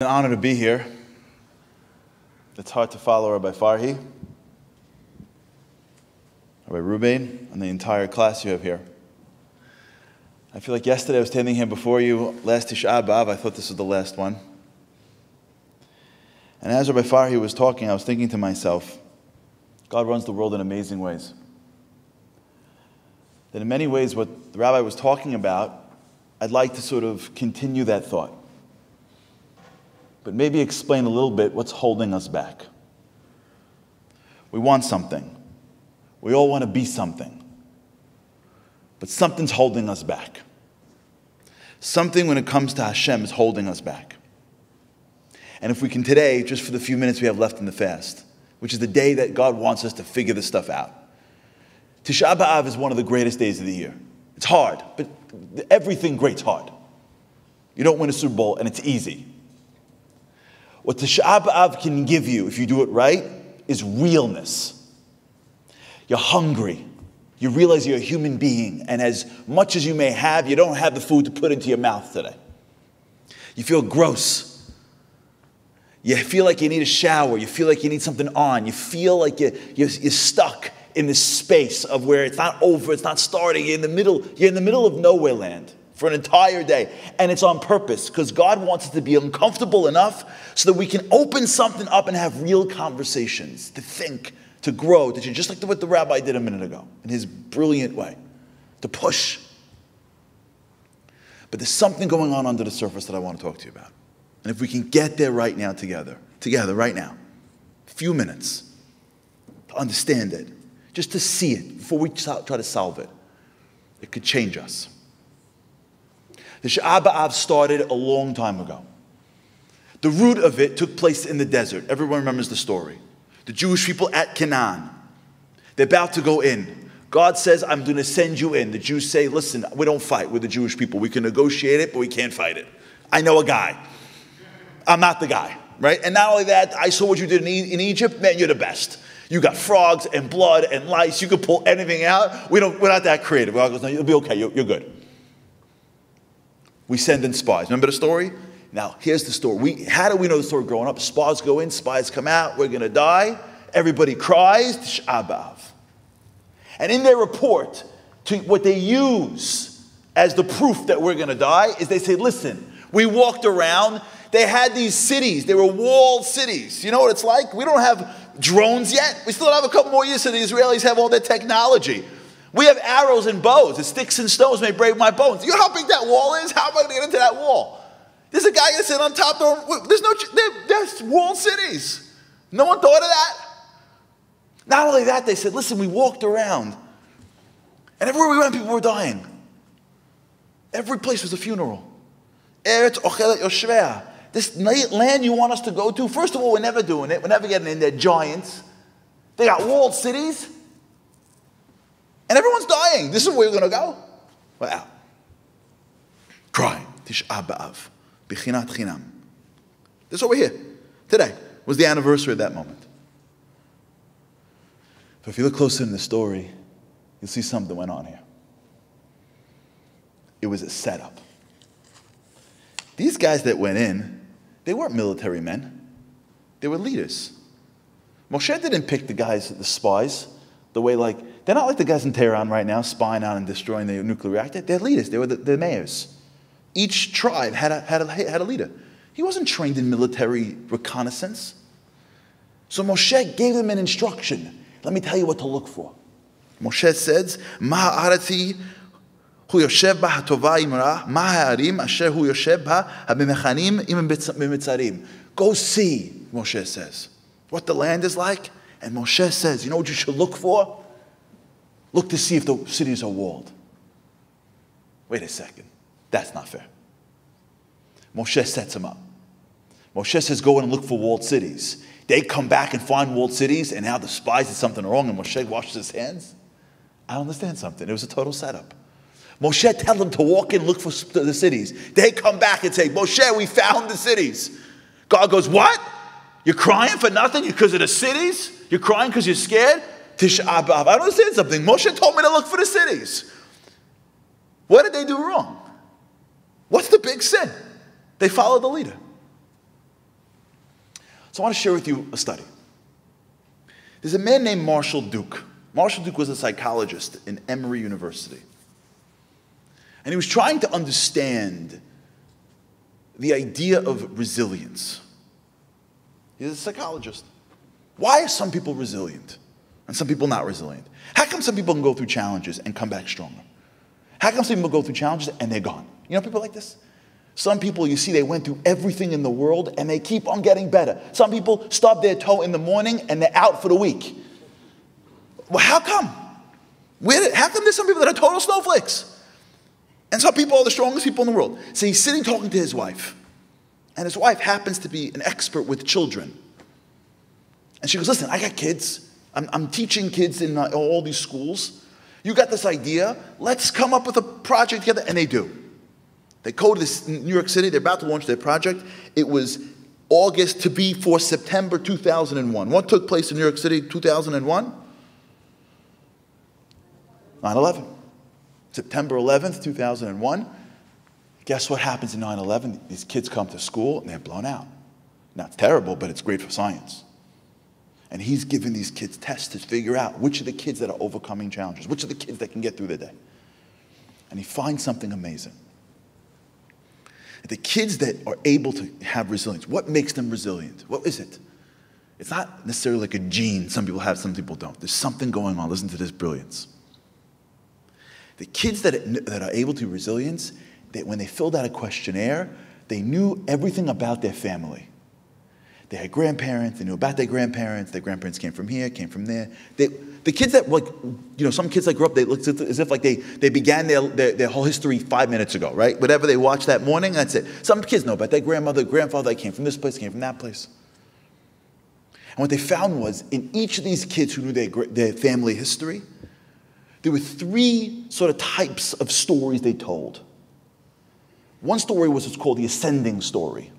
an honor to be here. It's hard to follow Rabbi Farhi, Rabbi Reuven, and the entire class you have here. I feel like yesterday I was standing here before you, last Tisha B'Av, I thought this was the last one. And as Rabbi Farhi was talking, I was thinking to myself, God runs the world in amazing ways. That in many ways, what the rabbi was talking about, I'd like to sort of continue that thought but maybe explain a little bit what's holding us back. We want something. We all want to be something. But something's holding us back. Something when it comes to Hashem is holding us back. And if we can today, just for the few minutes we have left in the fast, which is the day that God wants us to figure this stuff out. Tisha B'Av is one of the greatest days of the year. It's hard, but everything great's hard. You don't win a Super Bowl and it's easy. What Tisha B'Av can give you, if you do it right, is realness. You're hungry. You realize you're a human being, and as much as you may have, you don't have the food to put into your mouth today. You feel gross. You feel like you need a shower. You feel like you need something on. You feel like you're, you're, you're stuck in this space of where it's not over, it's not starting. You're in the middle, you're in the middle of nowhere land for an entire day. And it's on purpose because God wants us to be uncomfortable enough so that we can open something up and have real conversations, to think, to grow, to change, just like what the rabbi did a minute ago in his brilliant way, to push. But there's something going on under the surface that I want to talk to you about. And if we can get there right now together, together right now, a few minutes, to understand it, just to see it before we try to solve it, it could change us. The Tisha B'Av started a long time ago. The root of it took place in the desert. Everyone remembers the story. The Jewish people at Canaan. They're about to go in. God says, I'm going to send you in. The Jews say, Listen, we don't fight with the Jewish people. We can negotiate it, but we can't fight it. I know a guy. I'm not the guy, right? And not only that, I saw what you did in, e- in Egypt. Man, you're the best. You got frogs and blood and lice. You could pull anything out. We don't, we're not that creative. God goes, No, you'll be okay. You're, you're good we send in spies. Remember the story? Now, here's the story. We, how do we know the story growing up? Spies go in, spies come out, we're going to die. Everybody cries, Shabav. And in their report, to what they use as the proof that we're going to die is they say, listen, we walked around, they had these cities, they were walled cities. You know what it's like? We don't have drones yet. We still have a couple more years so the Israelis have all their technology. We have arrows and bows. The sticks and stones may break my bones. You know how big that wall is? How am I going to get into that wall? There's a guy that's sitting on top. Of, there's no, there's walled cities. No one thought of that. Not only that, they said, listen, we walked around, and everywhere we went, people were dying. Every place was a funeral. This land you want us to go to, first of all, we're never doing it. We're never getting in there. Giants. They got walled cities. And everyone's dying. This is where we're going to go? Wow. Crying. Tish'a B'Av. Bichinat Chinam. This is what we're here. Today was the anniversary of that moment. But if you look closer in the story, you'll see something went on here. It was a setup. These guys that went in, they weren't military men. They were leaders. Moshe didn't pick the guys, the spies, the way like they're not like the guys in Tehran right now, spying on and destroying the nuclear reactor. They're leaders. They were the, the mayors. Each tribe had a, had, a, had a leader. He wasn't trained in military reconnaissance. So Moshe gave them an instruction. Let me tell you what to look for. Moshe says, Ma arati hu yoshev ba hatova imra, ma ha'arim asher hu yoshev ba ha'bemechanim im. Go see, Moshe says, what the land is like. And Moshe says, you know what you should look for? Look to see if the cities are walled. Wait a second. That's not fair. Moshe sets him up. Moshe says, Go in and look for walled cities. They come back and find walled cities, and now the spies did something wrong, and Moshe washes his hands. I understand something. It was a total setup. Moshe tell them to walk in and look for the cities. They come back and say, Moshe, we found the cities. God goes, What? You're crying for nothing because of the cities? You're crying because you're scared? Tisha B'Av. I don't understand something. Moshe told me to look for the cities. What did they do wrong? What's the big sin? They followed the leader. So I want to share with you a study. There's a man named Marshall Duke. Marshall Duke was a psychologist in Emory University. And he was trying to understand the idea of resilience. He's a psychologist. Why are some people resilient and some people not resilient? How come some people can go through challenges and come back stronger? How come some people go through challenges and they're gone? You know people like this? Some people you see they went through everything in the world and they keep on getting better. Some people stub their toe in the morning and they're out for the week. Well, how come? Did, how come there's some people that are total snowflakes? And some people are the strongest people in the world. So he's sitting talking to his wife. And his wife happens to be an expert with children. And she goes, Listen, I got kids. I'm, I'm teaching kids in uh, all these schools. You got this idea. Let's come up with a project together. And they do. They go to this New York City. They're about to launch their project. It was August to be for September 2001. What took place in New York City 2001? 9 11. September 11th, 2001. Guess what happens in 9 11? These kids come to school and they're blown out. Now, it's terrible, but it's great for science. And he's giving these kids tests to figure out which are the kids that are overcoming challenges, which are the kids that can get through the day. And he finds something amazing. The kids that are able to have resilience, what makes them resilient? What is it? It's not necessarily like a gene some people have, some people don't. There's something going on. Listen to this brilliance. The kids that, that are able to resilience, that when they filled out a questionnaire, they knew everything about their family. They had grandparents, they knew about their grandparents, their grandparents came from here, came from there. They, the kids that, like, you know, some kids that grew up, they looked as if like they, they began their, their, their, whole history five minutes ago, right? Whatever they watched that morning, that's it. Some kids know about their grandmother, grandfather, they came from this place, came from that place. And what they found was in each of these kids who knew their, their family history, there were three sort of types of stories they told. One story was what's called the ascending story.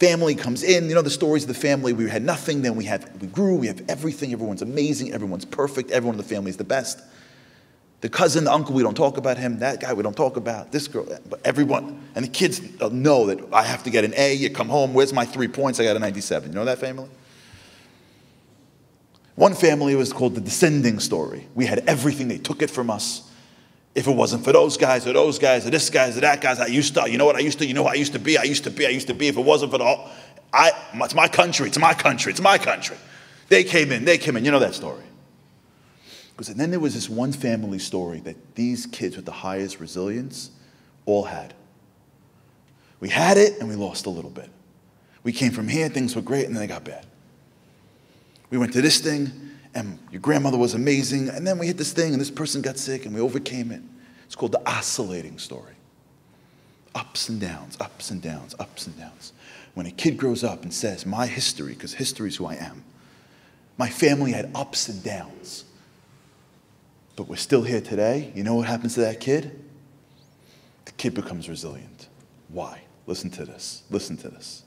Family comes in, you know the stories of the family. We had nothing, then we have we grew, we have everything, everyone's amazing, everyone's perfect, everyone in the family is the best. The cousin, the uncle, we don't talk about him. That guy, we don't talk about. This girl, but everyone. And the kids know that I have to get an A. You come home, where's my three points? I got a 97. You know that family? One family was called the descending story. We had everything, they took it from us. If it wasn't for those guys or those guys or this guys or that guys, I used to, you know what I used to, you know who I used to be, I used to be, I used to be. If it wasn't for the, I, it's my country, it's my country, it's my country. They came in, they came in, you know that story. Because then there was this one family story that these kids with the highest resilience all had. We had it and we lost a little bit. We came from here, things were great, and then they got bad. We went to this thing, and your grandmother was amazing, and then we hit this thing, and this person got sick, and we overcame it. It's called the oscillating story. Ups and downs, ups and downs, ups and downs. When a kid grows up and says, My history, because history is who I am, my family had ups and downs, but we're still here today. You know what happens to that kid? The kid becomes resilient. Why? Listen to this. Listen to this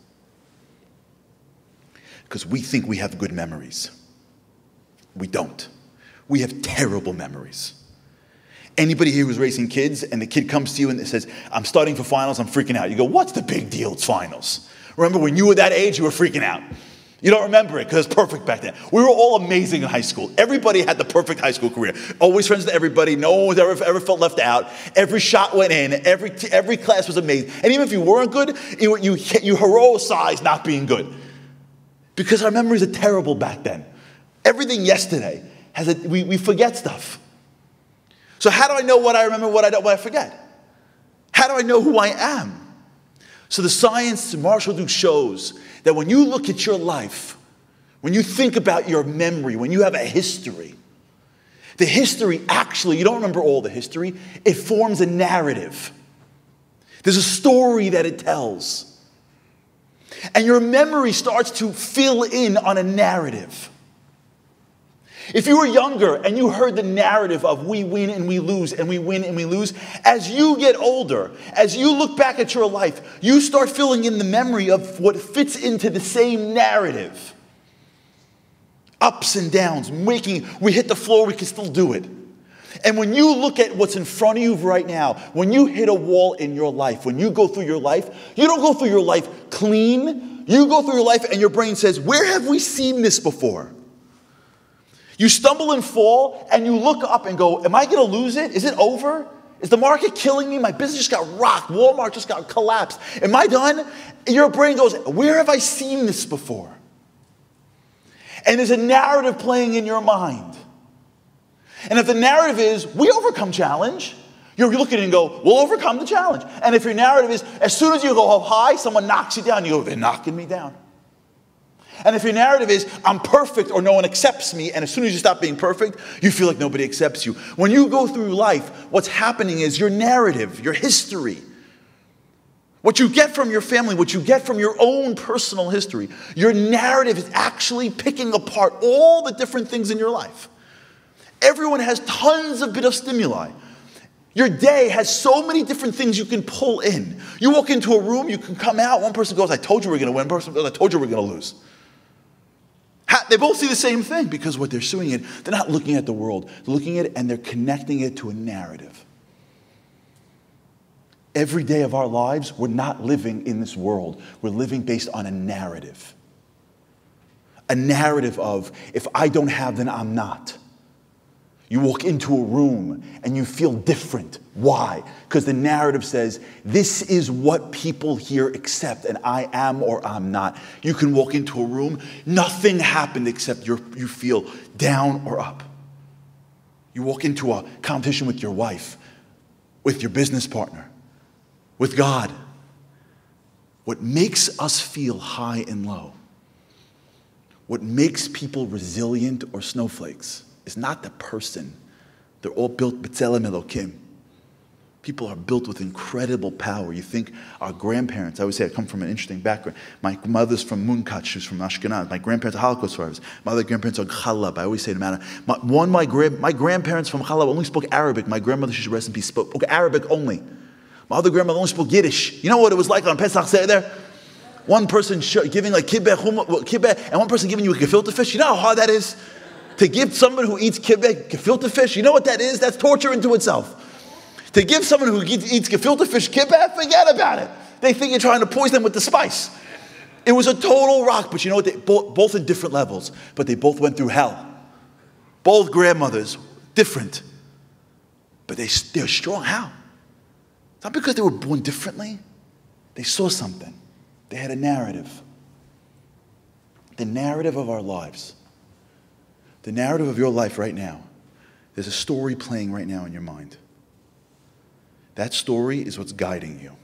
because we think we have good memories. We don't. We have terrible memories. Anybody here who's raising kids and the kid comes to you and says, I'm starting for finals, I'm freaking out. You go, What's the big deal? It's finals. Remember when you were that age, you were freaking out. You don't remember it because it's perfect back then. We were all amazing in high school. Everybody had the perfect high school career. Always friends with everybody. No one was ever, ever felt left out. Every shot went in. Every, every class was amazing. And even if you weren't good, you, you, you heroicized not being good because our memories are terrible back then. Everything yesterday has a, we, we forget stuff. So how do I know what I remember, what I don't, what I forget? How do I know who I am? So the science Marshall Duke shows that when you look at your life, when you think about your memory, when you have a history, the history actually, you don't remember all the history, it forms a narrative. There's a story that it tells. And your memory starts to fill in on a narrative. If you were younger and you heard the narrative of we win and we lose and we win and we lose, as you get older, as you look back at your life, you start filling in the memory of what fits into the same narrative. Ups and downs, making, we hit the floor, we can still do it. And when you look at what's in front of you right now, when you hit a wall in your life, when you go through your life, you don't go through your life clean. you go through your life and your brain says, Where have we seen this before? You stumble and fall and you look up and go, Am I going to lose it? Is it over? Is the market killing me? My business just got rocked. Walmart just got collapsed. Am I done? Your brain goes, Where have I seen this before? And there's a narrative playing in your mind. And if the narrative is, We overcome challenge, you look at it and go, We'll overcome the challenge. And if your narrative is, As soon as you go up high, someone knocks you down, you go, They're knocking me down. And if your narrative is, I'm perfect or no one accepts me, and as soon as you stop being perfect, you feel like nobody accepts you. When you go through life, what's happening is your narrative, your history, what you get from your family, what you get from your own personal history, your narrative is actually picking apart all the different things in your life. Everyone has tons of bit of stimuli. Your day has so many different things you can pull in. You walk into a room, you can come out. One person goes, I told you we going to win. One person goes, I told you we going to lose. They both see the same thing because what they're suing it, they're not looking at the world. They're looking at it and they're connecting it to a narrative. Every day of our lives, we're not living in this world. We're living based on a narrative. A narrative of, if I don't have, then I'm not. You walk into a room and you feel different. Why? Because the narrative says, this is what people here accept, and I am or I'm not. You can walk into a room, nothing happened except you you feel down or up. You walk into a competition with your wife, with your business partner, with God. What makes us feel high and low, what makes people resilient or snowflakes, is not the person. They're all built B'Tselem Elokim. People are built with incredible power. You think our grandparents, I always say I come from an interesting background. My mother's from Munkach, she's from Ashkenaz. My grandparents are Holocaust survivors. My other grandparents are Chalab. I always say no matter. My, one, my, my grandparents from Chalab only spoke Arabic. My grandmother, she should rest in peace, spoke, spoke Arabic only. My other grandmother only spoke Yiddish. You know what it was like on Pesach Seder? One person giving like kibbeh, and one person giving you a gefilte fish. You know how hard that is? To give someone who eats kibbeh, gefilte fish, you know what that is? That's torture into itself. To give someone who eats, gefilte fish kibbeh, forget about it. They think you're trying to poison them with the spice. It was a total rock, but you know what? They, both, both different levels, but they both went through hell. Both grandmothers, different. But they, they're strong. How? Not because they were born differently. They saw something. They had a narrative. The narrative of our lives the narrative of your life right now, there's a story playing right now in your mind. That story is what's guiding you.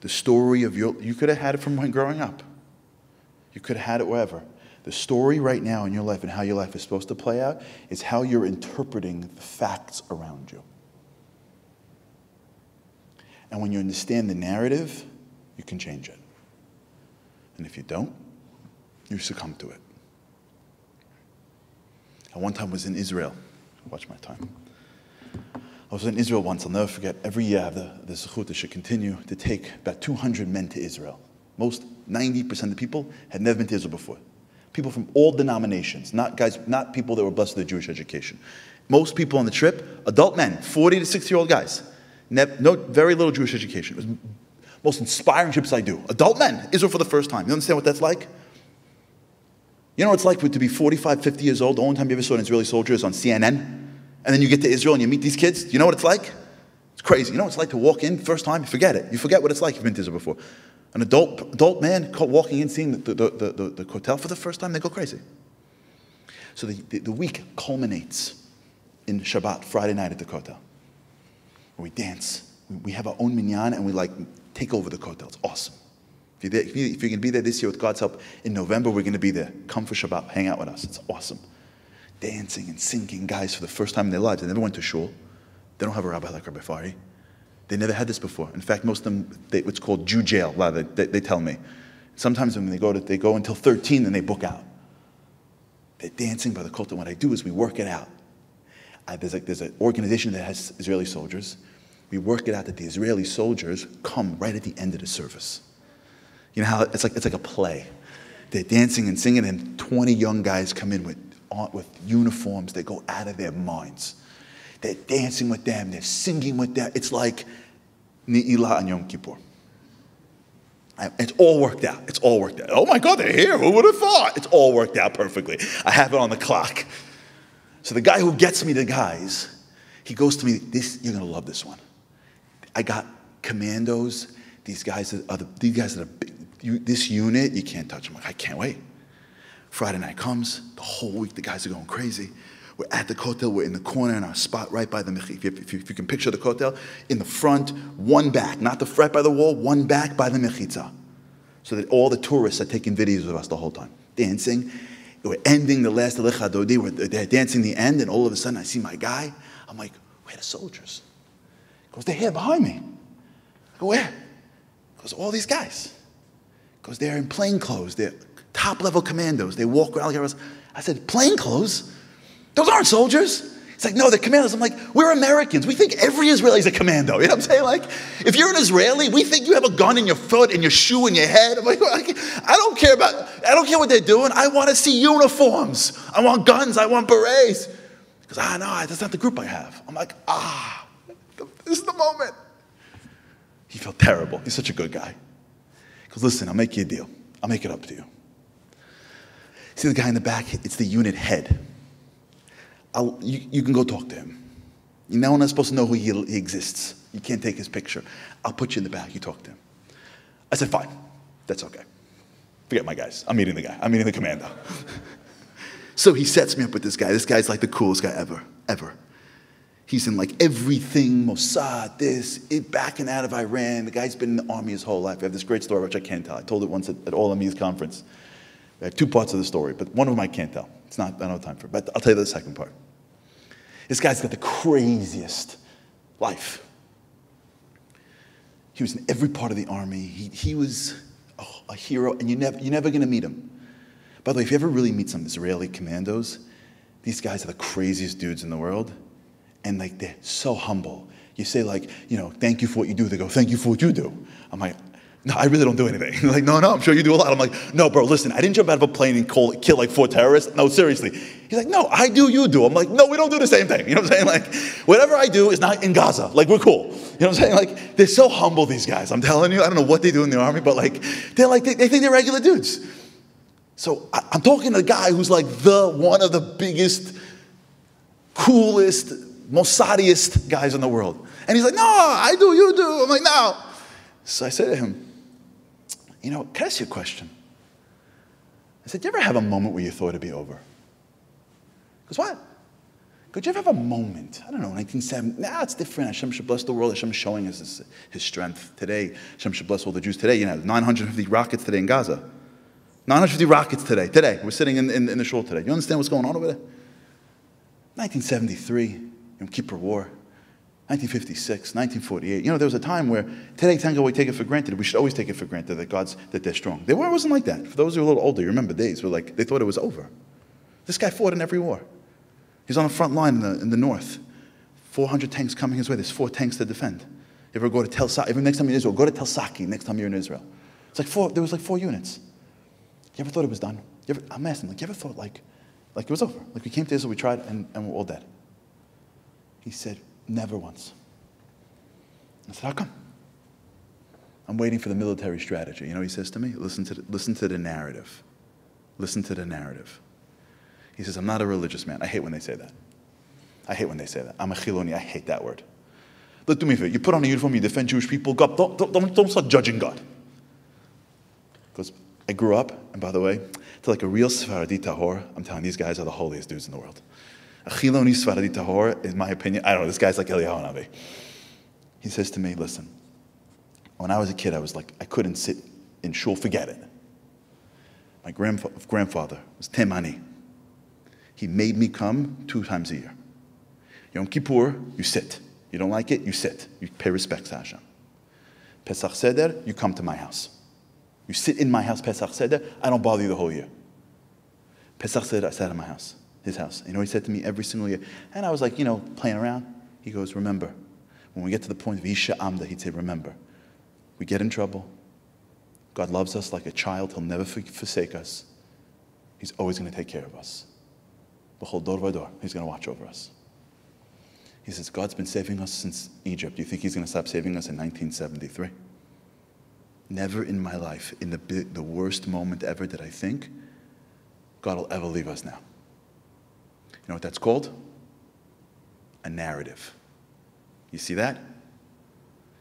The story of your, you could have had it from when growing up. You could have had it wherever. The story right now in your life and how your life is supposed to play out is how you're interpreting the facts around you. And when you understand the narrative, you can change it. And if you don't, you succumb to it. I one time was in Israel. Watch my time. I was in Israel once, I'll never forget. Every year I have the, the zechut, should continue to take about 200 men to Israel. Most, 90% of the people had never been to Israel before. People from all denominations, not guys, not people that were blessed with a Jewish education. Most people on the trip, adult men, 40 to 60 year old guys, no, very little Jewish education. It was most inspiring trips I do. Adult men, Israel for the first time. You understand what that's like? You know what it's like to be 45, 50 years old? The only time you ever saw an Israeli soldier is on CNN. And then you get to Israel and you meet these kids. You know what it's like? It's crazy. You know what it's like to walk in first time? You forget it. You forget what it's like. You've been to Israel before. An adult, adult man walking in, seeing the, the, the, the, the hotel for the first time, they go crazy. So the, the, the week culminates in Shabbat, Friday night at the Kotel. We dance. We have our own minyan and we like take over the Kotel. It's awesome. If you're, there, if, you, if to be there this year with God's help, in November, we're going to be there. Come for Shabbat, hang out with us. It's awesome. Dancing and singing, guys, for the first time in their lives. They never went to shul. They don't have a rabbi like Rabbi Farhi. They never had this before. In fact, most of them, they, it's called Jew jail, they, they, they tell me. Sometimes when they go, to, they go until 13 then they book out. They're dancing by the Kotel. And what I do is we work it out. I, there's, a, there's an organization that has Israeli soldiers. We work it out that the Israeli soldiers come right at the end of the service. You know how it's like, it's like a play. They're dancing and singing, and 20 young guys come in with, uh, with uniforms. They go out of their minds. They're dancing with them, they're singing with them. It's like Ni'ilah and Yom Kippur. It's all worked out. It's all worked out. Oh my God, they're here. Who would have thought? It's all worked out perfectly. I have it on the clock. So the guy who gets me the guys, he goes to me, this, you're going to love this one. I got commandos. These guys are the, these guys are the big, you, this unit, you can't touch. I'm like, I can't wait. Friday night comes, the whole week the guys are going crazy. We're at the kotel, we're in the corner in our spot right by the mechitza. If, if, if, you can picture the kotel, in the front, one back, not the front by the wall, one back by the mechitza. So that all the tourists are taking videos of us the whole time, dancing. We're ending the last Lecha Dodi, we're they're dancing the end, and all of a sudden I see my guy. I'm like, where are the soldiers? He goes, they're here behind me. I go, where? Because all these guys. They're in plain clothes. They're top level commandos. They walk around like. I said, plain clothes? Those aren't soldiers. It's like, no, they're commandos. I'm like, we're Americans. We think every Israeli is a commando. You know what I'm saying? Like, if you're an Israeli, we think you have a gun in your foot, and your shoe, in your head. I'm like, I don't care about, I don't care what they're doing. I want to see uniforms. I want guns. I want berets. Because, ah, no, that's not the group I have. I'm like, ah, this is the moment. He felt terrible. He's such a good guy. Goes, listen, I'll make you a deal. I'll make it up to you. See the guy in the back? It's the unit head. You, you can go talk to him. No one is supposed to know who he, he exists. You can't take his picture. I'll put you in the back. You talk to him. I said, fine. That's okay. Forget my guys. I'm meeting the guy. I'm meeting the commander. so he sets me up with this guy. This guy's like the coolest guy ever, ever. He's in like everything, Mossad, this, it, back and out of Iran. The guy's been in the army his whole life. I have this great story which I can't tell. I told it once at, at All Amir's conference. I have two parts of the story, but one of them I can't tell. It's not, I don't have time for it, but I'll tell you the second part. This guy's got the craziest life. He was in every part of the army. He, he was a, a hero, and you never, you're never going to meet him. By the way, if you ever really meet some Israeli commandos, these guys are the craziest dudes in the world, and like they're so humble. You say like, you know, thank you for what you do. They go, thank you for what you do. I'm like, no, I really don't do anything. like, no, no, I'm sure you do a lot. I'm like, no, bro, listen, I didn't jump out of a plane and call, kill like four terrorists. No, seriously. He's like, no, I do, you do. I'm like, no, we don't do the same thing. You know what I'm saying? Like, whatever I do is not in Gaza. Like, we're cool. You know what I'm saying? Like, they're so humble, these guys. I'm telling you, I don't know what they do in the army, but like, they're like, they, they think they're regular dudes. So I, I'm talking to a guy who's like the, one of the biggest, coolest, Mossadiest guys in the world. And he's like, no, I do, you do. I'm like, no. So I said to him, you know, can I ask you a question? I said, Do you ever have a moment where you thought it'd be over? Because what? Could you ever have a moment? I don't know, 1970. Now nah, it's different. Hashem should bless the world. Hashem showing us his, his strength today. Hashem should bless all the Jews today. You know, 950 rockets today in Gaza. 950 rockets today. Today. We're sitting in, in, in the shul today. You understand what's going on over there? 1973, Yom Kippur War. 1956, 1948. You know, there was a time where today, thank we take it for granted. We should always take it for granted that God's that they're strong. They were, wasn't like that. For those who are a little older, you remember days where like they thought it was over. This guy fought in every war. He's on the front line in the, in the north. 400 tanks coming his way. There's four tanks to defend. If ever go to Tel Saki, every next time you're in Israel, go to Tel Saki next time you're in Israel. It's like four, there was like four units. You ever thought it was done? You ever, I'm asking, like, you ever thought like, like it was over? Like we came to Israel, we tried, and, and we're all dead. He said, Never once. I said, How come? I'm waiting for the military strategy. You know, he says to me, listen to the, listen to the narrative. Listen to the narrative. He says, I'm not a religious man. I hate when they say that. I hate when they say that. I'm a chiloni. I hate that word. Look, do me a favor. You put on a uniform, you defend Jewish people. God, don't, don't, don't start judging God. Because I grew up, and by the way, to like a real Sephardi Tahor, I'm telling these guys are the holiest dudes in the world. A Chiloni Sephardi Tahor, in my opinion, I don't know, this guy's like Eliyahu Navi. He says to me, Listen, when I was a kid, I was like, I couldn't sit in shul, forget it. My grandfather was Temani. He made me come two times a year. Yom Kippur, you sit. You don't like it, you sit. You pay respects to Hashem. Pesach Seder, you come to my house. You sit in my house, Pesach Seder, I don't bother you the whole year. Pesach Seder, I sat in my house, his house. You know he said to me every single year? And I was like, you know, playing around. He goes, remember, when we get to the point of Isha Amda, he'd say, Remember, we get in trouble. God loves us like a child. He'll never forsake us. He's always going to take care of us. Behold, door by door, he's going to watch over us. He says, God's been saving us since Egypt. Do you think He's going to stop saving us in 1973? Never in my life, in the, the worst moment ever, did I think God will ever leave us now. You know what that's called? A narrative. You see that?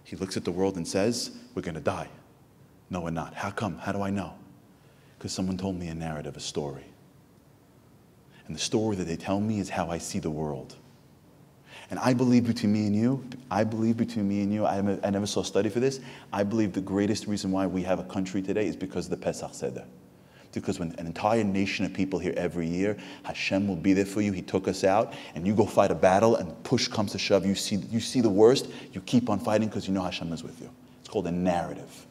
He looks at the world and says, We're going to die. No, we're not. How come? How do I know? Because someone told me a narrative, a story. And the story that they tell me is how I see the world. And I believe between me and you, I believe between me and you, I, never saw a study for this. I believe the greatest reason why we have a country today is because of the Pesach Seder. Because when an entire nation of people here every year, Hashem will be there for you. He took us out, and you go fight a battle, and push comes to shove. You see, you see the worst, you keep on fighting because you know Hashem is with you. It's called a narrative.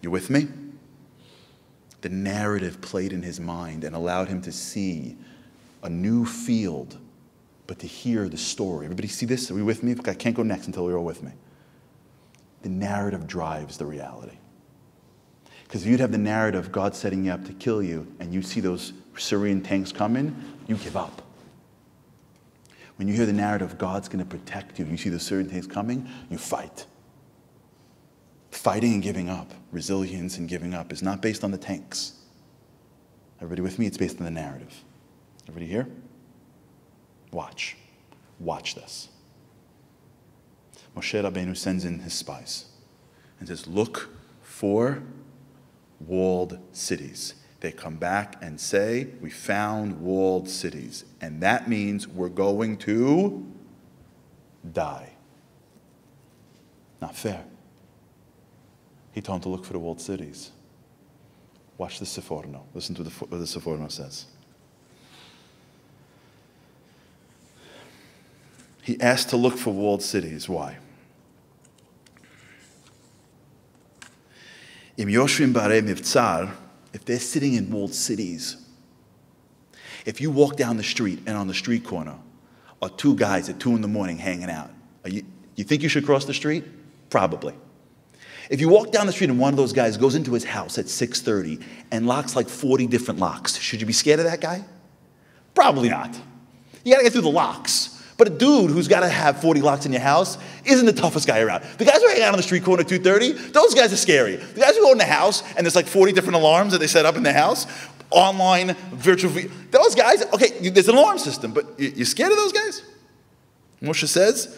You with me? The narrative played in his mind and allowed him to see a new field but to hear the story. Everybody see this? Are we with me? I can't go next until you're all with me. The narrative drives the reality. Because you'd have the narrative God setting you up to kill you and you see those Syrian tanks coming, you give up. When you hear the narrative God's going to protect you, you see the Syrian tanks coming, you fight. Fighting and giving up, resilience and giving up is not based on the tanks. Everybody with me? It's based on the narrative. Everybody here? Watch. Watch this. Moshe Rabbeinu sends in his spies and says, Look for walled cities. They come back and say, We found walled cities. And that means we're going to die. Not fair. He told them to look for the walled cities. Watch the Seforno. Listen to what the Seforno says. He asked to look for walled cities. Why? Im Yoshvim Bare Mivtsar, if they're sitting in walled cities, if you walk down the street and on the street corner are two guys at two in the morning hanging out, you, you think you should cross the street? Probably. If you walk down the street and one of those guys goes into his house at 6:30 and locks like 40 different locks, should you be scared of that guy? Probably not. You gotta get through the locks. But a dude who's got to have 40 locks in your house isn't the toughest guy around. The guys who hang out on the street corner at 2.30, those guys are scary. The guys who go in the house and there's like 40 different alarms that they set up in the house, online, virtual, those guys, okay, there's an alarm system, but you're scared of those guys? Moshe says,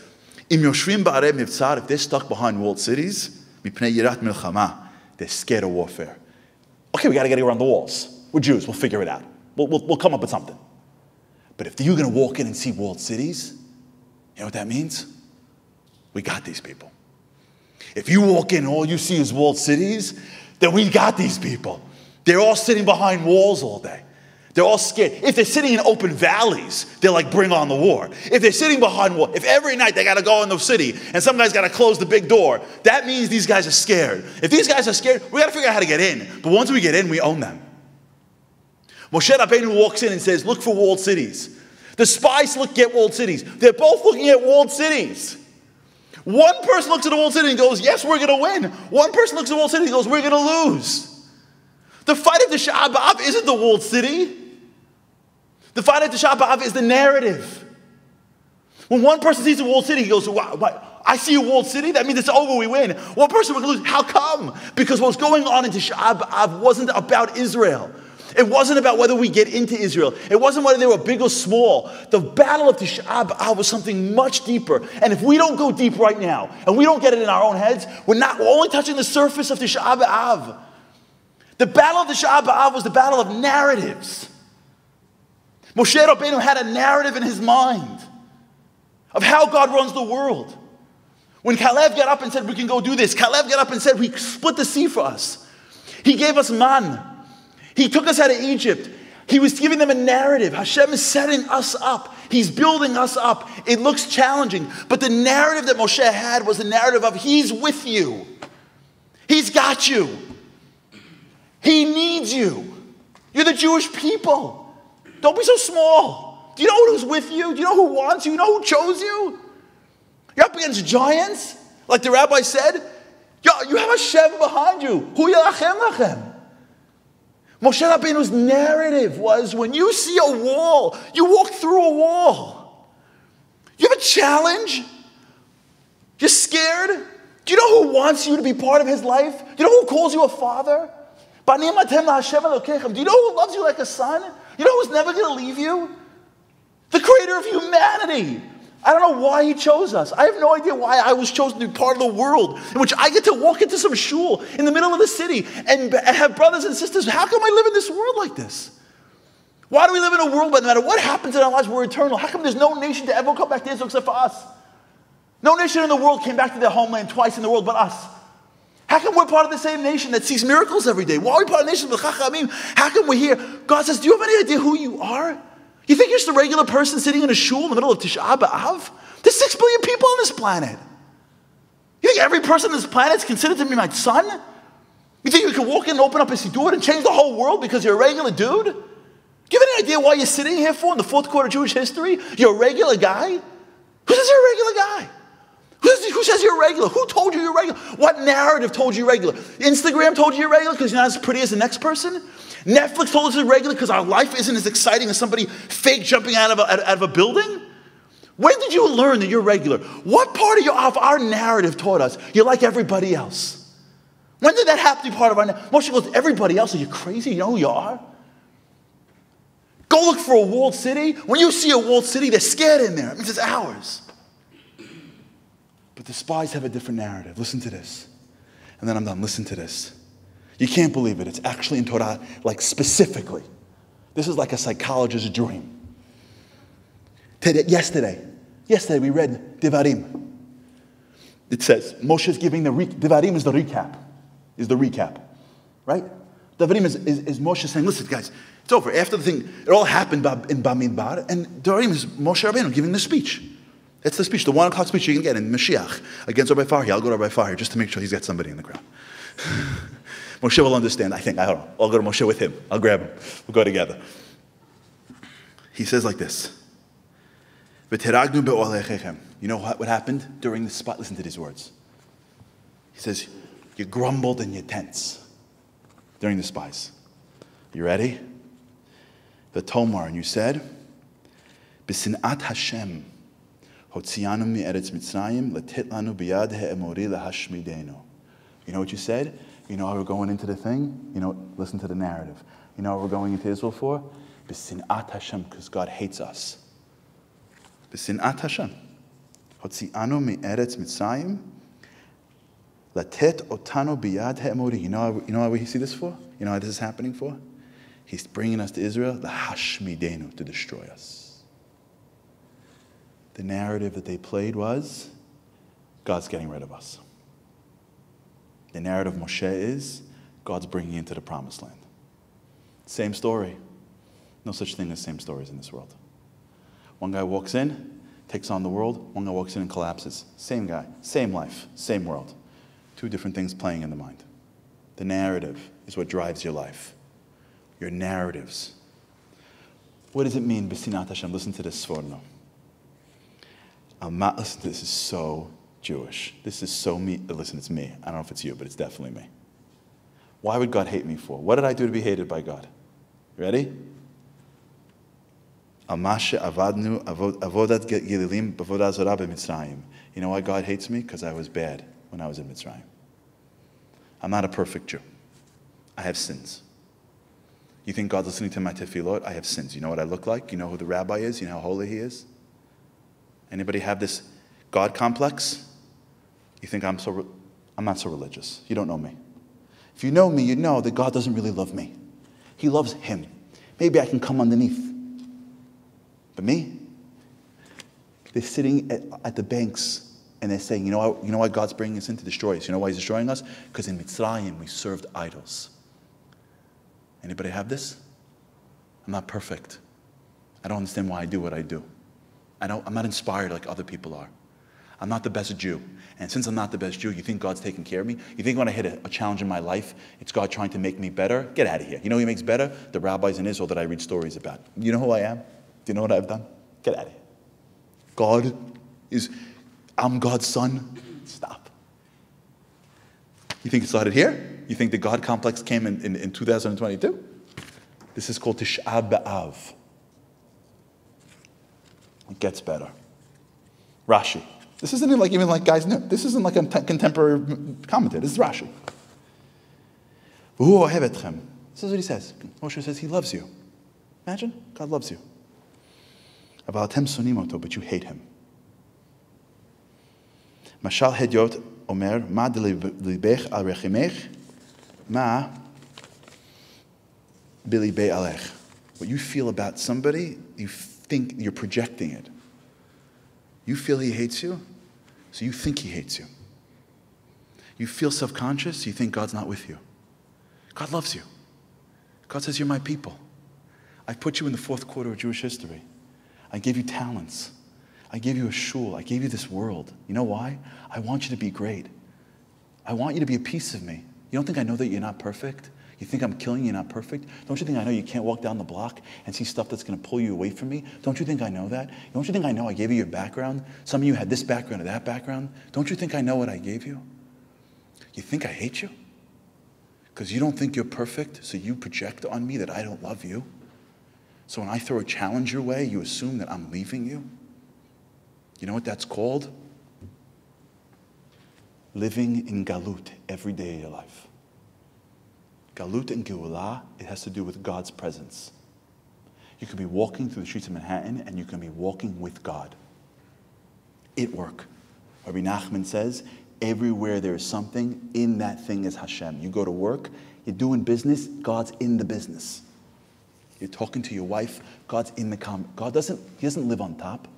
Im yoshvim ba'areh mivtzar, if they're stuck behind walled cities, mipnei yirat milchama, they're scared of warfare. Okay, we got to get around the walls. We're Jews, we'll figure it out. We'll, we'll, we'll come up with something. But if you're going to walk in and see walled cities, you know what that means? We got these people. If you walk in and all you see is walled cities, then we got these people. They're all sitting behind walls all day. They're all scared. If they're sitting in open valleys, they're like, bring on the war. If they're sitting behind wall, if every night they got to go in the city and some guy's got to close the big door, that means these guys are scared. If these guys are scared, we got to figure out how to get in. But once we get in, we own them. Moshe Rabbeinu walks in and says, Look for walled cities. The spies look at walled cities. They're both looking at walled cities. One person looks at a walled city and goes, Yes, we're going to win. One person looks at a walled city and goes, We're going to lose. The fight at the B'Av isn't the walled city. The fight at the B'Av is the narrative. When one person sees a walled city, he goes, wow, I see a walled city? That means it's over, we win. One person would lose. How come? Because what's going on in Tisha B'Av wasn't about Israel. It wasn't about whether we get into Israel. It wasn't whether they were big or small. The battle of Tisha B'Av was something much deeper. And if we don't go deep right now, and we don't get it in our own heads, we're not we're only touching the surface of Tisha B'Av. The battle of Tisha B'Av was the battle of narratives. Moshe Rabbeinu had a narrative in his mind of how God runs the world. When Caleb got up and said, We can go do this, Caleb got up and said, We split the sea for us. He gave us man. He took us out of Egypt. He was giving them a narrative. Hashem is setting us up. He's building us up. It looks challenging, but the narrative that Moshe had was the narrative of He's with you. He's got you. He needs you. You're the Jewish people. Don't be so small. Do you know who's with you? Do you know who wants you? You know who chose you? You're up against giants, like the rabbi said. You have a Hashem behind you. Hu yalachem lachem. Moshe Rabbeinu's narrative was when you see a wall, you walk through a wall. You have a challenge. You're scared. Do you know who wants you to be part of his life? Do you know who calls you a father? Do you know who loves you like a son? You know who's never going to leave you? The creator of humanity. I don't know why he chose us. I have no idea why I was chosen to be part of the world in which I get to walk into some shul in the middle of the city and have brothers and sisters. How come I live in this world like this? Why do we live in a world where no matter what happens in our lives, we're eternal? How come there's no nation to ever come back to Israel except for us? No nation in the world came back to their homeland twice in the world but us. How come we're part of the same nation that sees miracles every day? Why are we part of the nation the Chachamim? How come we're here? God says, Do you have any idea who you are? You think you're just a regular person sitting in a shul in the middle of Tisha B'Av? There's six billion people on this planet. You think every person on this planet is considered to be my son? You think you can walk in and open up a siddur and change the whole world because you're a regular dude? Do you have any idea why you're sitting here for in the fourth quarter of Jewish history? You're a regular guy? Who says you're a regular guy? Who says you're regular? Who told you you're regular? What narrative told you regular? Instagram told you you're regular because you're not as pretty as the next person? Netflix told us you're regular because our life isn't as exciting as somebody fake jumping out of a, out of a building? When did you learn that you're regular? What part of, your, of our narrative taught us you're like everybody else? When did that happen to be part of our narrative? Moshe goes, everybody else, are you crazy? You know who you are? Go look for a walled city. When you see a walled city, they're scared in there. It means it's ours. But the spies have a different narrative. Listen to this. And then I'm done. Listen to this. You can't believe it. It's actually in Torah, like specifically. This is like a psychologist's dream. Today, yesterday, yesterday we read Devarim. It says Moshe is giving the re- Devarim is the recap, is the recap, right? Devarim is, is, is Moshe saying, "Listen, guys, it's over. After the thing, it all happened in Bamidbar, and Devarim is Moshe Rabbeinu giving the speech. That's the speech, the one o'clock speech you can get in Mashiach against Rabbi Farhi. I'll go to Rabbi Farhi just to make sure he's got somebody in the crowd. Moshe will understand, I think. I don't know. I'll go to Moshe with him. I'll grab him. We'll go together. He says like this. You know what, what happened during the spot? Listen to these words. He says, You grumbled in your tents during the spies. You ready? The Tomar, and you said, Bisinat Hashem, mi eretz Mitzrayim, biyad. You know what you said? You know what we're going into the thing? You know, listen to the narrative. You know what we're going into Israel for? B'sinat Hashem, because God hates us. B'sinat Hashem. Hotzi'anu mi'eretz mitzayim. Latet otanu biyad ha'emori. You know, you know what we see this for? You know what this is happening for? He's bringing us to Israel, the hashmidenu, to destroy us. The narrative that they played was God's getting rid of us. The narrative of Moshe is God's bringing into the promised land. Same story. No such thing as same stories in this world. One guy walks in, takes on the world. One guy walks in and collapses. Same guy, same life, same world. Two different things playing in the mind. The narrative is what drives your life. Your narratives. What does it mean, Bisinat Hashem? Listen to this, Sforno. I'm not, this is so Jewish. This is so me. Listen, it's me. I don't know if it's you, but it's definitely me. Why would God hate me for? What did I do to be hated by God? Ready? You know why God hates me? Because I was bad when I was in Mitzrayim. I'm not a perfect Jew. I have sins. You think God's listening to my tefillot? I have sins. You know what I look like? You know who the rabbi is? You know how holy he is? Anybody have this God complex? You think I'm so I'm not so religious. You don't know me. If you know me, you know that God doesn't really love me. He loves him. Maybe I can come underneath. But me, they're sitting at, at the banks and they're saying, you know, why, you know why God's bringing us in to destroy us? You know why He's destroying us? Because in Mitzrayim we served idols. Anybody have this? I'm not perfect. I don't understand why I do what I do. I don't, I'm not inspired like other people are. I'm not the best Jew. And since I'm not the best Jew, you think God's taking care of me? You think when I hit a, a, challenge in my life, it's God trying to make me better? Get out of here. You know who he makes better? The rabbis in Israel that I read stories about. You know who I am? Do you know what I've done? Get out of here. God is, I'm God's son. Stop. You think it started here? You think the God complex came in, in, in 2022? This is called Tisha B'Av. It gets better. Rashi. This isn't like even like guys. No, this isn't like a contemporary commentary. This is Rashi. This is what he says. Moshe says he loves you. Imagine God loves you. But you hate him. Mashal Hedyot Omer, Ma libech al rechimech, Ma bilibei alech. What you feel about somebody, you think you're projecting it. You feel he hates you, so you think he hates you. You feel self conscious, you think God's not with you. God loves you. God says, You're my people. I put you in the fourth quarter of Jewish history. I gave you talents. I gave you a shul. I gave you this world. You know why? I want you to be great. I want you to be a piece of me. You don't think I know that you're not perfect? You think I'm killing you, not perfect? Don't you think I know you can't walk down the block and see stuff that's going to pull you away from me? Don't you think I know that? Don't you think I know I gave you your background? Some of you had this background or that background. Don't you think I know what I gave you? You think I hate you? Because you don't think you're perfect, so you project on me that I don't love you. So when I throw a challenge your way, you assume that I'm leaving you. You know what that's called? Living in galut every day of your life. Galut and Geulah, it has to do with God's presence. You can be walking through the streets of Manhattan and you can be walking with God. It work. Rabbi Nachman says, everywhere there is something, in that thing is Hashem. You go to work, you're doing business, God's in the business. You're talking to your wife, God's in the com. God doesn't, He doesn't live on top.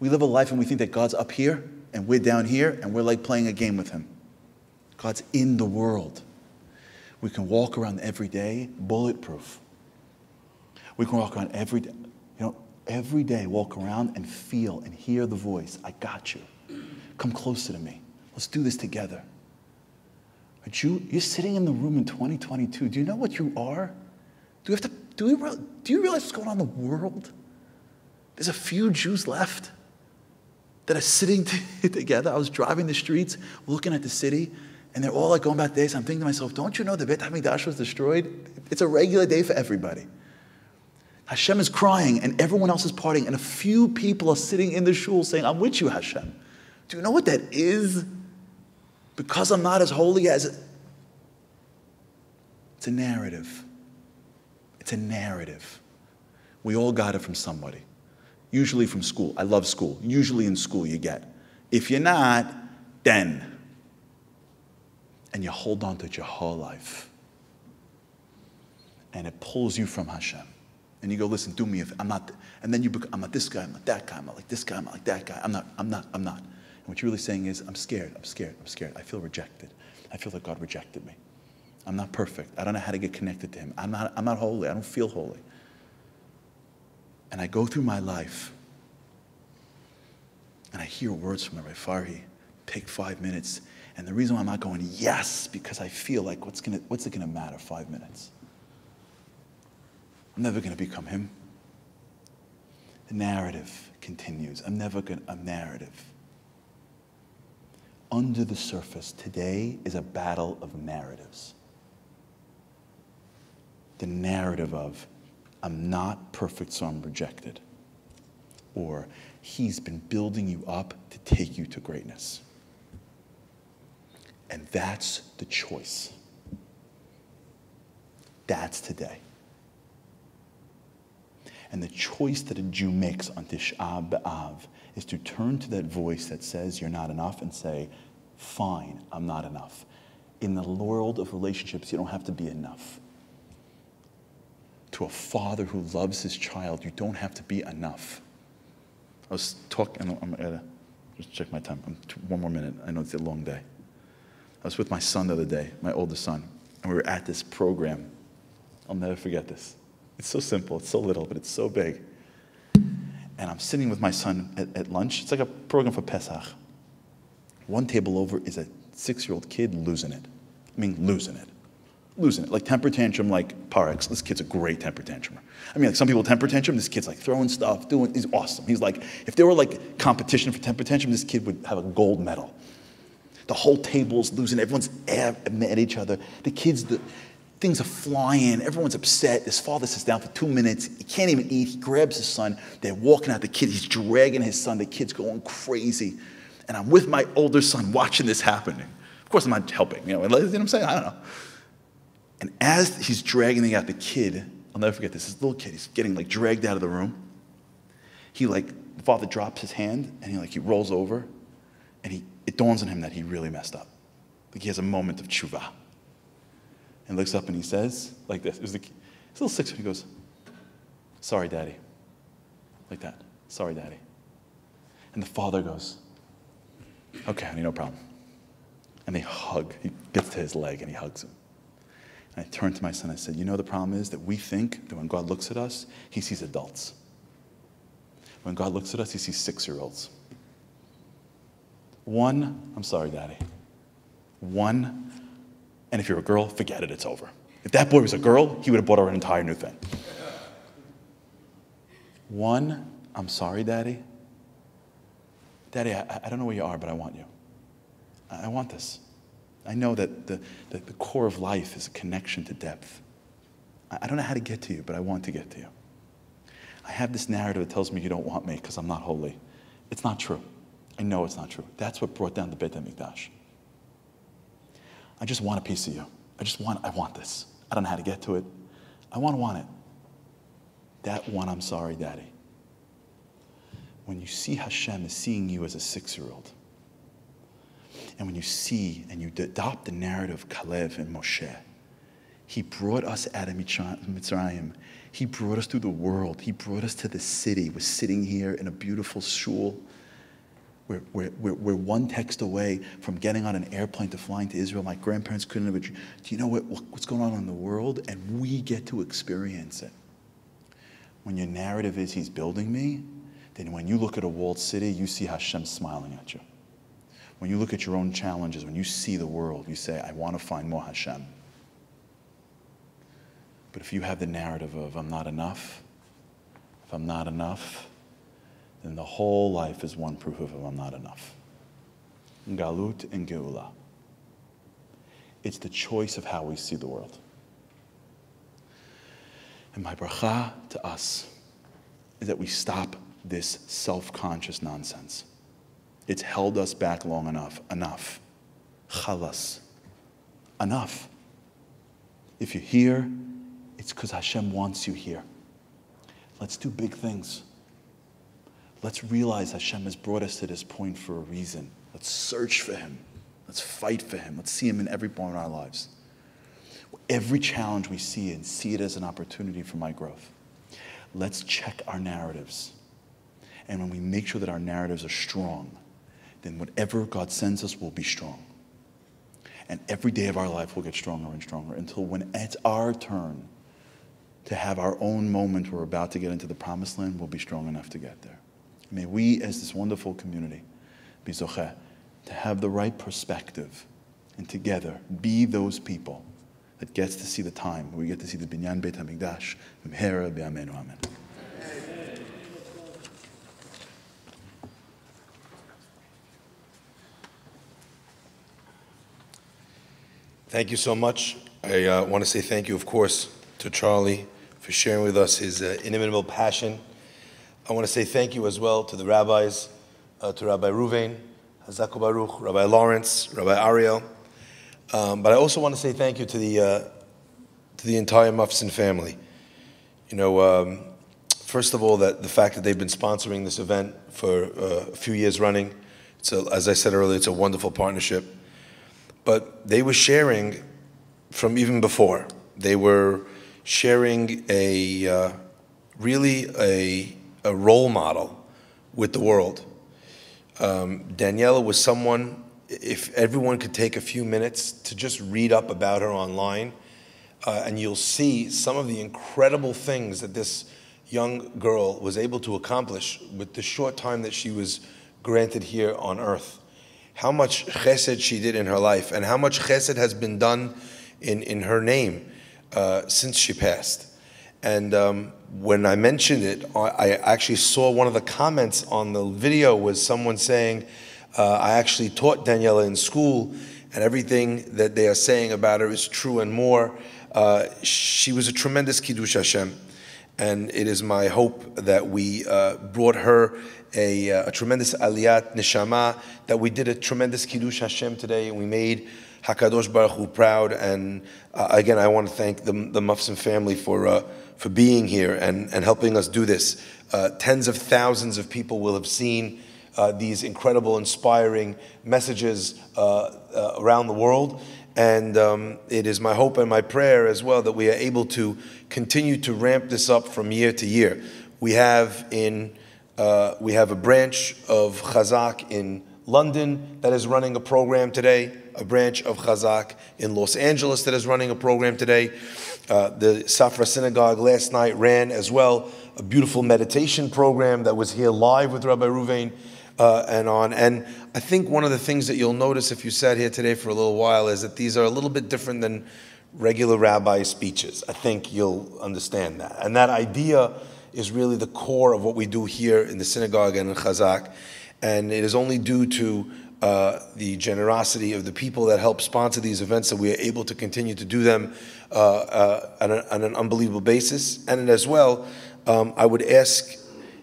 We live a life and we think that God's up here and we're down here and we're like playing a game with Him. God's in the world. We can walk around every day bulletproof. We can walk around every day, you know, every day, walk around and feel and hear the voice. I got you. Come closer to me. Let's do this together. But you, you're sitting in the room in 2022. Do you know what you are? Do you have to? Do you, do you realize what's going on in the world? There's a few Jews left that are sitting together. I was driving the streets, looking at the city, and they're all like going about this. I'm thinking to myself, don't you know the Beit HaMikdash was destroyed? It's a regular day for everybody. Hashem is crying, and everyone else is partying, and a few people are sitting in the shul saying, I'm with you, Hashem. Do you know what that is? because I'm not as holy as. It's a narrative. It's a narrative. We all got it from somebody, usually from school. I love school. Usually in school, you get. If you're not, then. And you hold on to it your whole life. And it pulls you from Hashem. And you go, listen, do me if I'm not, and then you become, I'm not this guy, I'm not that guy, I'm not like this guy, I'm not like that guy, I'm not, I'm not, I'm not And what you're really saying is, I'm scared, I'm scared, I'm scared. I feel rejected. I feel that God rejected me. I'm not perfect. I don't know how to get connected to Him. I'm not, I'm not holy. I don't feel holy. And I go through my life and I hear words from Rabbi Farhi. Take five minutes. And the reason why I'm not going, yes, because I feel like what's, gonna, what's it going to matter five minutes? I'm never going to become him. The narrative continues. I'm never going to, a narrative under the surface today is a battle of narratives. The narrative of, I'm not perfect, so I'm rejected. Or, He's been building you up to take you to greatness. And that's the choice. That's today. And the choice that a Jew makes on Tisha B'Av is to turn to that voice that says you're not enough and say, fine, I'm not enough. In the world of relationships, you don't have to be enough. To a father who loves his child, you don't have to be enough. I was talking, I'm gonna just check my time. I'm, one more minute. I know it's a long day. I was with my son the other day, my oldest son, and we were at this program. I'll never forget this. It's so simple, it's so little, but it's so big and I'm sitting with my son at, at lunch. It's like a program for Pesach. One table over is a six year old kid losing it. I mean, losing it. Losing it. Like temper tantrum, like Parex. This kid's a great temper tantrum. I mean, like some people temper tantrum, this kid's like throwing stuff, doing, he's awesome. He's like, if there were like competition for temper tantrum, this kid would have a gold medal. The whole table's losing, everyone's at each other. The kids, the, Things are flying. Everyone's upset. His father sits down for two minutes. He can't even eat. He grabs his son. They're walking out. The kid, he's dragging his son. The kid's going crazy. And I'm with my older son watching this happening. Of course, I'm not helping. You know, you know what I'm saying? I don't know. And as he's dragging out, the kid, I'll never forget this, this little kid, he's getting like dragged out of the room. He like, the father drops his hand and he like, he rolls over and he, it dawns on him that he really messed up. Like he has a moment of tshuva. And looks up and he says, like this, it was the, his little six, he goes, sorry, daddy. Like that, sorry, daddy. And the father goes, okay, honey, no problem. And they hug. He gets to his leg and he hugs him. And I turned to my son and I said, You know, the problem is that we think that when God looks at us, he sees adults. When God looks at us, he sees six year olds. One, I'm sorry, daddy. One, and if you're a girl, forget it, it's over. If that boy was a girl, he would have bought her an entire new thing. One, I'm sorry, daddy. Daddy, I, I don't know where you are, but I want you. I, I want this. I know that the, that the core of life is a connection to depth. I, I don't know how to get to you, but I want to get to you. I have this narrative that tells me you don't want me because I'm not holy. It's not true. I know it's not true. That's what brought down the Beit HaMikdash. I just want a piece of you. I just want, I want this. I don't know how to get to it. I want to want it. That one, I'm sorry, Daddy. When you see Hashem is seeing you as a six year old, and when you see and you adopt the narrative of Kalev and Moshe, he brought us out of Mitzrayim. He brought us through the world. He brought us to the city. We're sitting here in a beautiful shul. We're, we're, we're, one text away from getting on an airplane to flying to Israel. My grandparents couldn't have. Do you know what, what's going on in the world? And we get to experience it. When your narrative is, He's building me, then when you look at a walled city, you see Hashem smiling at you. When you look at your own challenges, when you see the world, you say, I want to find more Hashem. But if you have the narrative of, I'm not enough, if I'm not enough, then the whole life is one proof of I'm not enough. Galut and Geula. It's the choice of how we see the world. And my bracha to us is that we stop this self conscious nonsense. It's held us back long enough. Enough. Chalas. Enough. If you're here, it's because Hashem wants you here. Let's do big things. Let's realize Hashem has brought us to this point for a reason. Let's search for Him. Let's fight for Him. Let's see Him in every point of our lives. Every challenge we see and see it as an opportunity for my growth. Let's check our narratives. And when we make sure that our narratives are strong, then whatever God sends us will be strong. And every day of our life will get stronger and stronger until when it's our turn to have our own moment we're about to get into the promised land, we'll be strong enough to get there. May we, as this wonderful community, be zocheh, to have the right perspective and together be those people that gets to see the time where we get to see the binyan Beit HaMikdash. Amen. Thank you so much. I uh, want to say thank you, of course, to Charlie for sharing with us his uh, inimitable passion. I want to say thank you as well to the rabbis, uh, to Rabbi Reuven, Hazaku Baruch, Rabbi Lawrence, Rabbi Ariel. Um, but I also want to say thank you to the, uh, to the entire Moffson family. You know, um, first of all, that the fact that they've been sponsoring this event for uh, a few years running. As I said earlier, it's a wonderful partnership but they were sharing from even before. They were sharing a uh, really a, a role model with the world. Um, Daniella was someone, if everyone could take a few minutes to just read up about her online, uh, and you'll see some of the incredible things that this young girl was able to accomplish with the short time that she was granted here on earth how much chesed she did in her life and how much chesed has been done in, in her name uh, since she passed. And um, when I mentioned it, I actually saw one of the comments on the video was someone saying, uh, I actually taught Daniella in school, and everything that they are saying about her is true and more. Uh, she was a tremendous Kiddush Hashem. and it is my hope that we uh, brought her a, uh, a, tremendous aliyat neshama, that we did a tremendous kiddush Hashem today, and we made Hakadosh Baruch Hu proud. And uh, again, I want to thank the, the family for uh, for being here and, and helping us do this. Uh, tens of thousands of people will have seen uh, these incredible, inspiring messages around the world. And um, it is my hope and my prayer as well that we are able to continue to ramp this up from year to year. We have in uh, we have a branch of Chazak in London that is running a program today, a branch of Chazak in Los Angeles that is running a program today. Uh, the Safra Synagogue last night ran as well a beautiful meditation program that was here live with Rabbi Reuven uh, and on. And I think one of the things that you'll notice if you sat here today for a little while is that these are a little bit different than regular rabbi speeches. I think you'll understand that. And that idea is really the core of what we do here in the synagogue and in Chazak. And it is only due to uh, the generosity of the people that help sponsor these events that we are able to continue to do them uh, uh, on, a, on, an unbelievable basis. And as well, um, I would ask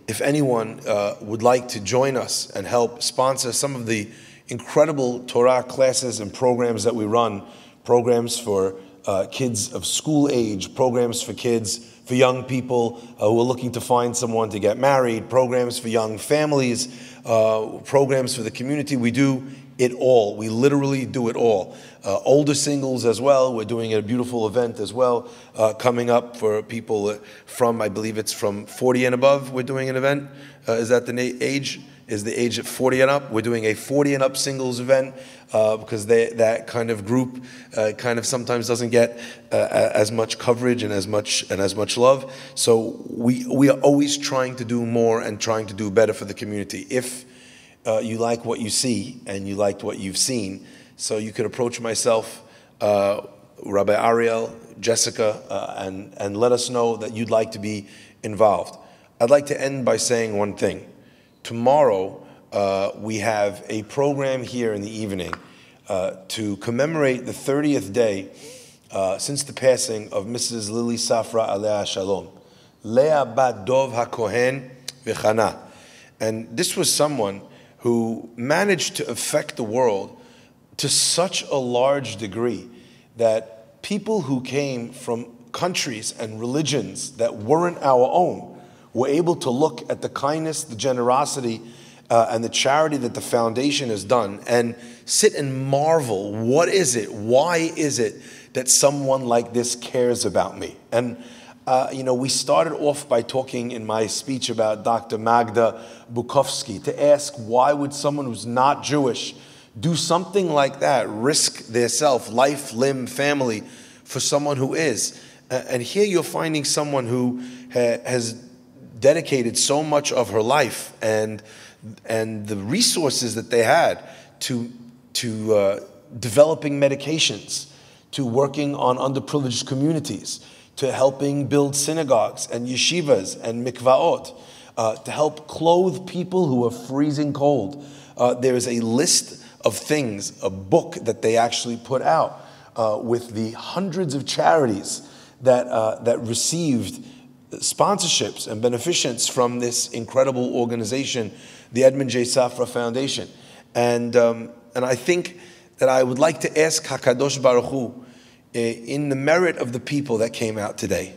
if anyone uh, would like to join us and help sponsor some of the incredible Torah classes and programs that we run, programs for uh, kids of school age, programs for kids, for young people uh, who are looking to find someone to get married, programs for young families, uh, programs for the community. We do it all. We literally do it all. Uh, older singles as well. We're doing a beautiful event as well uh, coming up for people from, I believe it's from 40 and above. We're doing an event. Uh, is that the age? Is the age at 40 and up? We're doing a 40 and up singles event uh, because they, that kind of group uh, kind of sometimes doesn't get uh, as much coverage and as much and as much love. So we we are always trying to do more and trying to do better for the community. If uh, you like what you see and you liked what you've seen. So you could approach myself, uh, Rabbi Ariel, Jessica, uh, and, and let us know that you'd like to be involved. I'd like to end by saying one thing. Tomorrow, uh, we have a program here in the evening uh, to commemorate the 30th day uh, since the passing of Mrs. Lily Safra Alea Shalom. Leah Bat Dov HaKohen V'chana. And this was someone who managed to affect the world to such a large degree that people who came from countries and religions that weren't our own were able to look at the kindness, the generosity, uh, and the charity that the foundation has done and sit and marvel what is it? Why is it that someone like this cares about me? And uh, you know, we started off by talking in my speech about Dr. Magda Bukovsky to ask why would someone who's not Jewish do something like that, risk their self, life, limb, family for someone who is. And here you're finding someone who ha- has dedicated so much of her life and and the resources that they had to to uh, developing medications, to working on underprivileged communities to helping build synagogues and yeshivas and mikvaot, uh, to help clothe people who are freezing cold. Uh, there is a list of things, a book that they actually put out uh, with the hundreds of charities that, uh, that received sponsorships and beneficence from this incredible organization, the Edmond J. Safra Foundation. And, um, and I think that I would like to ask HaKadosh Baruch Hu Eh, in the merit of the people that came out today,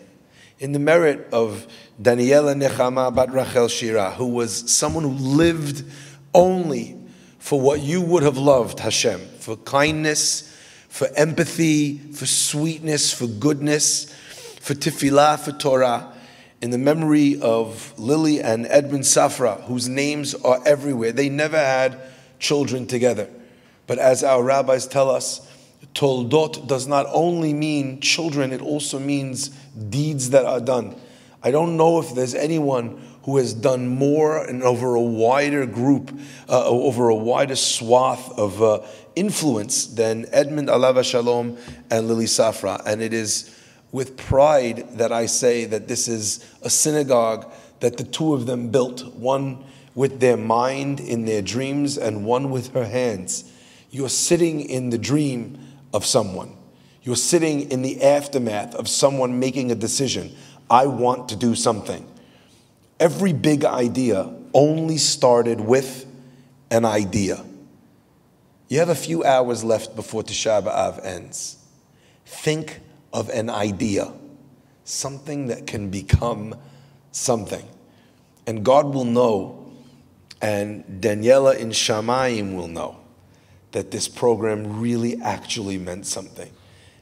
in the merit of Daniella Nechama Bat Rachel Shira, who was someone who lived only for what you would have loved, Hashem, for kindness, for empathy, for sweetness, for goodness, for tefillah, for Torah, in the memory of Lily and Edmond Safra, whose names are everywhere. They never had children together. But as our rabbis tell us, Toldot does not only mean children, it also means deeds that are done. I don't know if there's anyone who has done more and over a wider group, uh, over a wider swath of uh, influence than Edmond Alava Shalom and Lily Safra. And it is with pride that I say that this is a synagogue that the two of them built, one with their mind in their dreams and one with her hands. You're sitting in the dream of someone. You're sitting in the aftermath of someone making a decision. I want to do something. Every big idea only started with an idea. You have a few hours left before Tisha B'Av ends. Think of an idea, something that can become something. And God will know, and Daniella in Shamayim will know, that this program really actually meant something.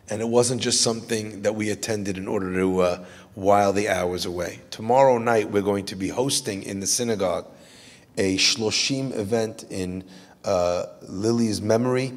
And it wasn't just something that we attended in order to uh, while the hours away. Tomorrow night, we're going to be hosting in the synagogue a Shloshim event in uh, Lily's memory.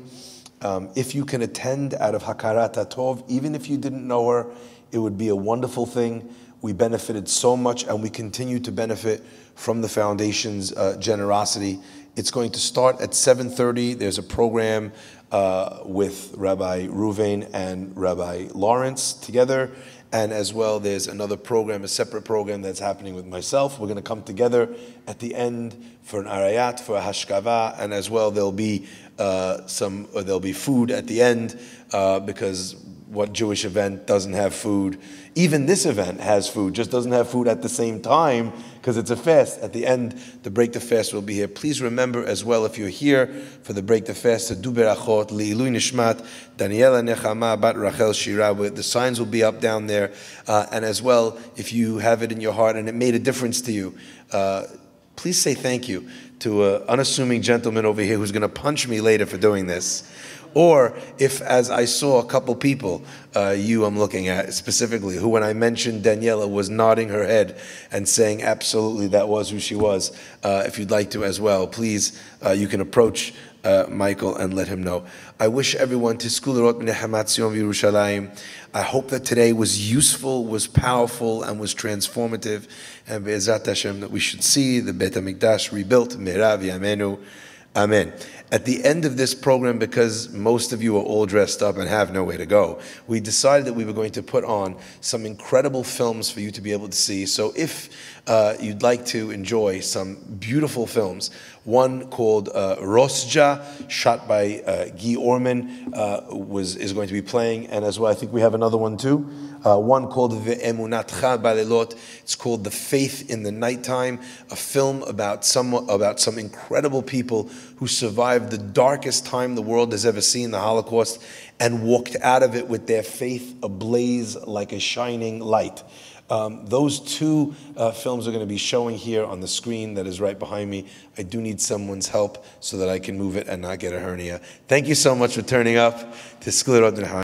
Um, if you can attend out of Hakarat Tov, even if you didn't know her, it would be a wonderful thing. We benefited so much, and we continue to benefit from the foundation's uh, generosity. It's going to start at 7:30. There's a program uh, with Rabbi Reuven and Rabbi Lawrence together. And as well, there's another program, a separate program that's happening with myself. We're going to come together at the end for an arayat, for a hashkava, and as well there'll be uh, some, there'll be food at the end uh, because what Jewish event doesn't have food? Even this event has food, just doesn't have food at the same time because it's a fast. At the end, the break the fast will be here. Please remember as well, if you're here for the break the fast, to do berachot li'ilu nishmat Daniella Nechama bat Rachel Shira. The signs will be up down there, uh, and as well, if you have it in your heart and it made a difference to you. Uh, please say thank you to an unassuming gentleman over here who's going to punch me later for doing this. Or if, as I saw a couple people, uh, you I'm looking at specifically, who when I mentioned Daniella was nodding her head and saying absolutely that was who she was. Uh, if you'd like to as well, please, uh, you can approach uh, Michael and let him know. I wish everyone to Skulerot Yerushalayim. I hope that today was useful, was powerful, and was transformative. And Be'ezat Hashem, that we should see the Beit HaMikdash rebuilt. Me'rav. Amen. At the end of this program, because most of you are all dressed up and have nowhere to go, we decided that we were going to put on some incredible films for you to be able to see. So if uh, you'd like to enjoy some beautiful films, one called uh, Rosja, shot by uh, Guy Orman, uh, was is going to be playing, and as well, I think we have another one too. Uh, one called Ve'emunatcha Balelot. It's called The Faith in the Nighttime, a film about some about some incredible people who survived the darkest time the world has ever seen, the Holocaust, and walked out of it with their faith ablaze like a shining light. Um, those two uh, films are going to be showing here on the screen that is right behind me. I do need someone's help so that I can move it and not get a hernia. Thank you so much for turning up to Sklerot